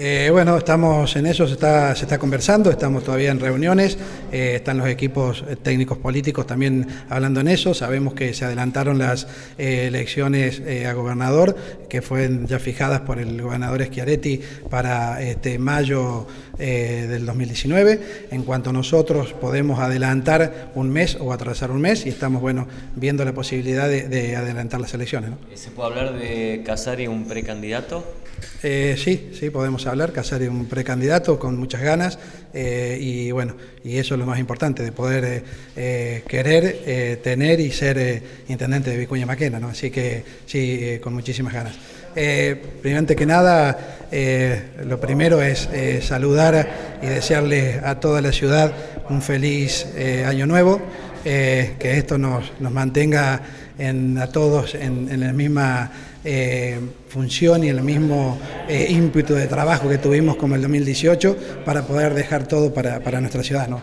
Eh, bueno, estamos en eso, se está, se está conversando, estamos todavía en reuniones, eh, están los equipos eh, técnicos políticos también hablando en eso, sabemos que se adelantaron las elecciones a gobernador, que fueron ya fijadas por el gobernador Schiaretti para este, mayo del 2019, en cuanto nosotros podemos adelantar un mes o atrasar un mes y estamos bueno, viendo la posibilidad de, adelantar las elecciones. ¿Se puede hablar de Casari un precandidato? Sí, sí, podemos hablar, Casari un precandidato con muchas ganas eh, y bueno, y eso es lo más importante, de poder eh, eh, querer, tener y ser intendente de Vicuña Maquena, ¿no? Así que sí, con muchísimas ganas. primero que nada, lo primero es saludar y desearle a toda la ciudad un feliz año nuevo, que esto nos, nos mantenga en, a todos en, la misma eh, función y el mismo eh, ímpetu de trabajo que tuvimos como el 2018 para poder dejar todo para, para nuestra ciudad. ¿no?